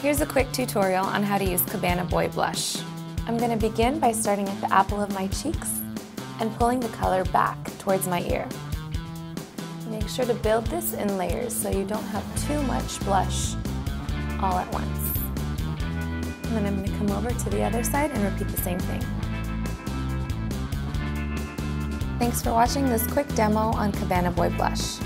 Here's a quick tutorial on how to use Cabana Boy Blush. I'm going to begin by starting at the apple of my cheeks and pulling the color back towards my ear. Make sure to build this in layers so you don't have too much blush all at once. And then I'm going to come over to the other side and repeat the same thing. Thanks for watching this quick demo on Cabana Boy Blush.